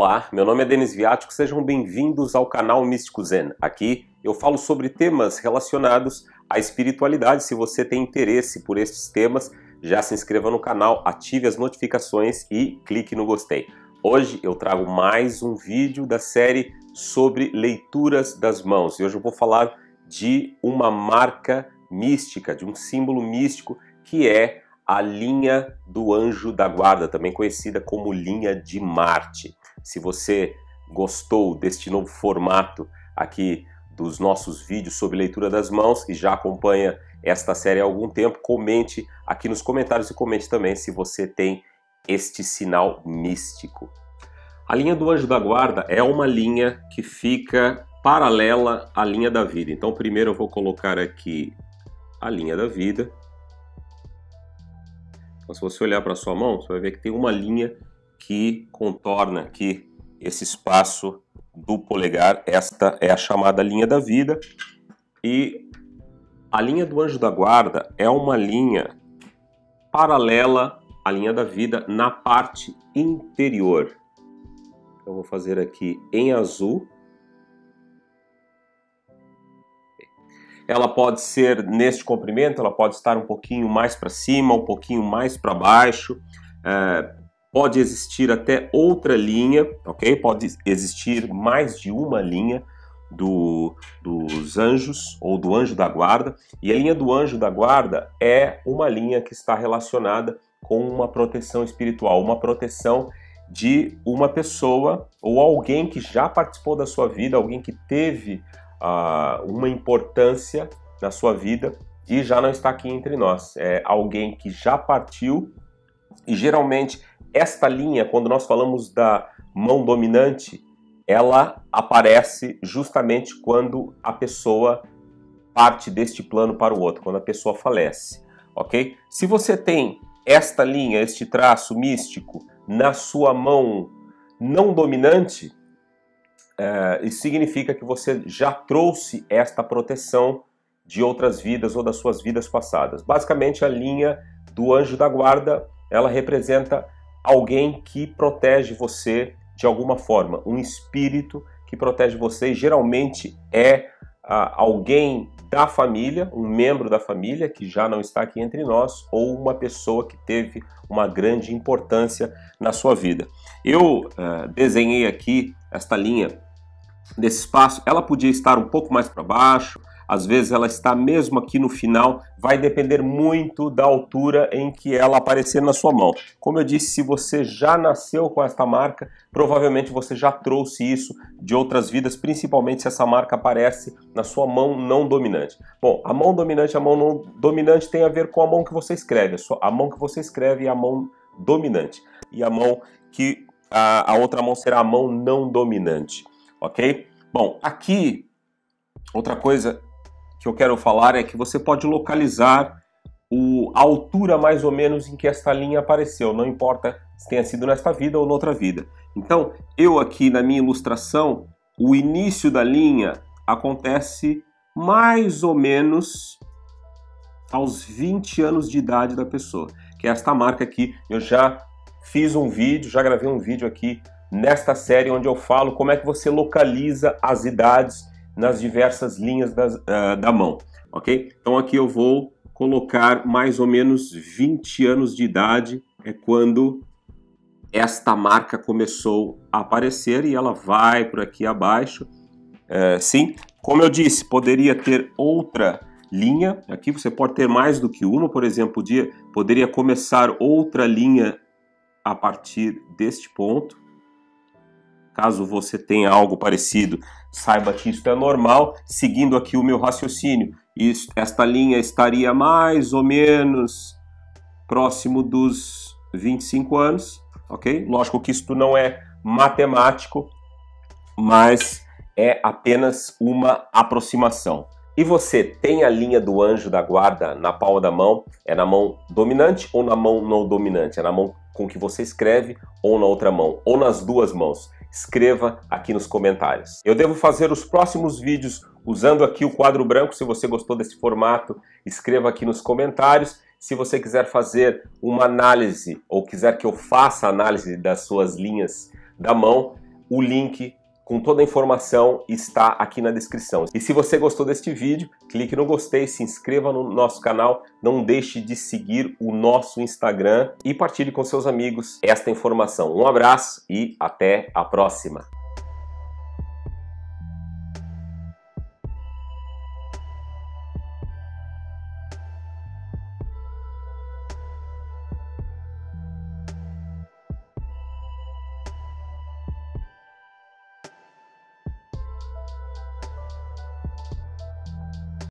Olá, meu nome é Denis Viático, sejam bem-vindos ao canal Místico Zen. Aqui eu falo sobre temas relacionados à espiritualidade. Se você tem interesse por estes temas, já se inscreva no canal, ative as notificações e clique no gostei. Hoje eu trago mais um vídeo da série sobre leituras das mãos e hoje eu vou falar de uma marca mística, de um símbolo místico que é a linha do anjo da guarda, também conhecida como linha de Marte. Se você gostou deste novo formato aqui dos nossos vídeos sobre leitura das mãos e já acompanha esta série há algum tempo, comente aqui nos comentários e comente também se você tem este sinal místico. A linha do anjo da guarda é uma linha que fica paralela à linha da vida. Então, primeiro eu vou colocar aqui a linha da vida. Então, se você olhar para sua mão, você vai ver que tem uma linha que contorna aqui esse espaço do polegar. Esta é a chamada linha da vida. E a linha do anjo da guarda é uma linha paralela à linha da vida na parte interior. Eu vou fazer aqui em azul. Ela pode ser neste comprimento, ela pode estar um pouquinho mais para cima, um pouquinho mais para baixo. É, pode existir até outra linha, ok? Pode existir mais de uma linha do, dos anjos ou do anjo da guarda. E a linha do anjo da guarda é uma linha que está relacionada com uma proteção espiritual, uma proteção de uma pessoa ou alguém que já participou da sua vida, alguém que teve uh, uma importância na sua vida e já não está aqui entre nós. É alguém que já partiu e geralmente esta linha, quando nós falamos da mão dominante, ela aparece justamente quando a pessoa parte deste plano para o outro, quando a pessoa falece, ok? Se você tem esta linha, este traço místico na sua mão não dominante, é, isso significa que você já trouxe esta proteção de outras vidas ou das suas vidas passadas. Basicamente, a linha do anjo da guarda, ela representa alguém que protege você de alguma forma, um espírito que protege você, geralmente é ah, alguém da família, um membro da família que já não está aqui entre nós, ou uma pessoa que teve uma grande importância na sua vida. Eu ah, desenhei aqui esta linha desse espaço, ela podia estar um pouco mais para baixo, às vezes ela está mesmo aqui no final, vai depender muito da altura em que ela aparecer na sua mão. Como eu disse, se você já nasceu com esta marca, provavelmente você já trouxe isso de outras vidas, principalmente se essa marca aparece na sua mão não dominante. Bom, a mão dominante a mão não dominante tem a ver com a mão que você escreve, a mão que você escreve é a mão dominante e a mão que a, a outra mão será a mão não dominante, ok? Bom, aqui outra coisa que eu quero falar é que você pode localizar o, a altura mais ou menos em que esta linha apareceu, não importa se tenha sido nesta vida ou noutra vida. Então, eu aqui na minha ilustração, o início da linha acontece mais ou menos aos 20 anos de idade da pessoa, que é esta marca aqui. Eu já fiz um vídeo, já gravei um vídeo aqui nesta série onde eu falo como é que você localiza as idades nas diversas linhas das, uh, da mão, ok? Então aqui eu vou colocar mais ou menos 20 anos de idade, é quando esta marca começou a aparecer e ela vai por aqui abaixo. Uh, sim, como eu disse, poderia ter outra linha, aqui você pode ter mais do que uma, por exemplo, podia, poderia começar outra linha a partir deste ponto, Caso você tenha algo parecido, saiba que isso é normal. Seguindo aqui o meu raciocínio, isso, esta linha estaria mais ou menos próximo dos 25 anos, ok? Lógico que isto não é matemático, mas é apenas uma aproximação. E você tem a linha do anjo da guarda na palma da mão? É na mão dominante ou na mão não dominante? É na mão com que você escreve ou na outra mão? Ou nas duas mãos? Escreva aqui nos comentários. Eu devo fazer os próximos vídeos usando aqui o quadro branco. Se você gostou desse formato, escreva aqui nos comentários. Se você quiser fazer uma análise ou quiser que eu faça análise das suas linhas da mão, o link com toda a informação está aqui na descrição. E se você gostou deste vídeo, clique no gostei, se inscreva no nosso canal, não deixe de seguir o nosso Instagram e partilhe com seus amigos esta informação. Um abraço e até a próxima!